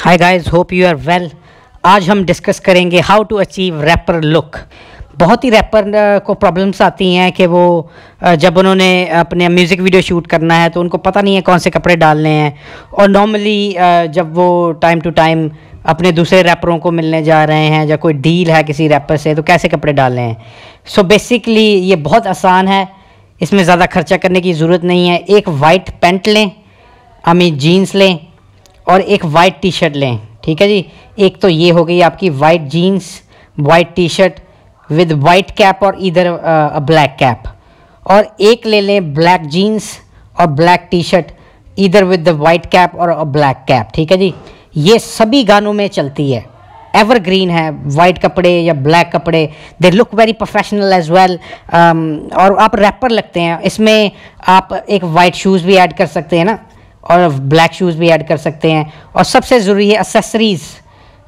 Hi guys hope you are well आज हम discuss करेंगे how to achieve rapper look बहुत ही रैपर को प्रॉब्लम्स आती हैं कि वो जब उन्होंने अपने म्यूज़िक वीडियो शूट करना है तो उनको पता नहीं है कौन से कपड़े डालने हैं। और नॉर्मली जब वो टाइम टू टाइम अपने दूसरे रैपरों को मिलने जा रहे हैं या कोई डील है किसी रैपर से तो कैसे कपड़े डालने हैं? सो so बेसिकली ये बहुत आसान है। इसमें ज़्यादा खर्चा करने की ज़रूरत नहीं है। एक वाइट पेंट लें अमी जीन्स लें और एक वाइट टी शर्ट लें, ठीक है जी? एक तो ये हो गई आपकी white jeans white T shirt with white cap और इधर ब्लैक कैप और एक ले लें ब्लैक जीन्स और ब्लैक टी शर्ट इधर विद द वाइट कैप और, अ ब्लैक कैप ठीक है जी? ये सभी गानों में चलती है। एवरग्रीन है वाइट कपड़े या ब्लैक कपड़े they look very professional as well और आप रैपर लगते हैं, इसमें आप एक वाइट शूज़ भी ऐड कर सकते हैं ना? और ब्लैक शूज़ भी ऐड कर सकते हैं। और सबसे ज़रूरी है असेसरीज़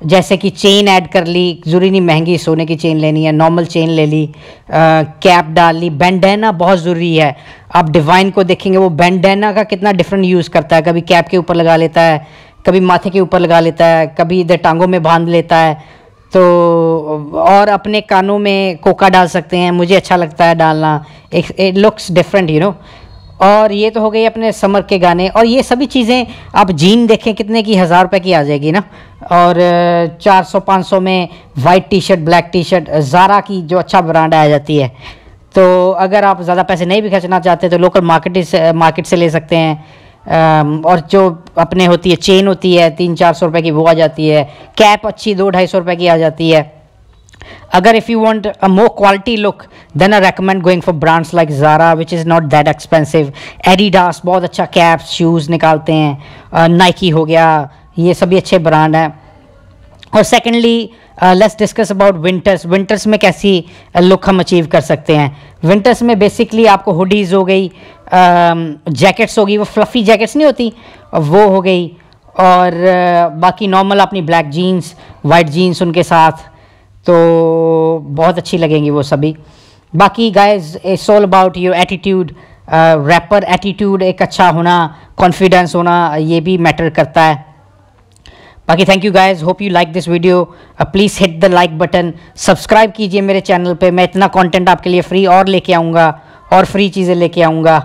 जैसे कि चेन ऐड कर ली, ज़रूरी नहीं महँगी सोने की चेन लेनी है नॉर्मल चेन ले ली कैप डाल ली बैंडेना बहुत ज़रूरी है। आप डिवाइन को देखेंगे, वो बैंडेना का कितना डिफरेंट यूज़ करता है। कभी कैप के ऊपर लगा लेता है, कभी माथे के ऊपर लगा लेता है, कभी इधर टांगों में बाँध लेता है। तो और अपने कानों में कोका डाल सकते हैं, मुझे अच्छा लगता है डालना। It looks different you know और ये तो हो गई अपने समर के गाने। और ये सभी चीज़ें, आप जीन देखें कितने की, हज़ार रुपये की आ जाएगी ना। और चार सौ, पाँच सौ में white T shirt black T shirt Zara की जो अच्छा ब्रांड आ जाती है। तो अगर आप ज़्यादा पैसे नहीं भी खर्चना चाहते तो लोकल मार्केट से मार्केट से ले सकते हैं। और जो अपने होती है चेन होती है, तीन चार सौ रुपये की वो आ जाती है। कैप अच्छी, दो ढाई सौ रुपये की आ जाती है। अगर if you want a more quality look then I recommend going for brands like Zara which is not that expensive. Adidas बहुत अच्छा कैप्स शूज़ निकालते हैं। नाइकी uh, हो गया ये सभी अच्छे ब्रांड हैं। और secondly let's discuss about winters winters में कैसी लुक हम अचीव कर सकते हैं? विंटर्स में बेसिकली आपको हुडीज़ हो गई जैकेट्स हो गई वो फ्लफ़ी जैकेट्स नहीं होती वो हो गई। और uh, बाकी नॉर्मल अपनी ब्लैक जीन्स वाइट जीन्स उनके साथ। तो बहुत अच्छी लगेंगी वो सभी। बाकी guys it's all about your attitude rapper attitude एक अच्छा होना कॉन्फिडेंस होना, ये भी मैटर करता है। बाकी thank you guys hope you like this video please hit the like button subscribe कीजिए मेरे चैनल पे। मैं इतना कंटेंट आपके लिए फ्री और लेके आऊँगा, और फ्री चीज़ें लेके आऊँगा।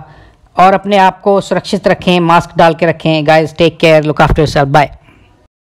और अपने आप को सुरक्षित रखें मास्क डाल के रखें। Guys take care look after your bye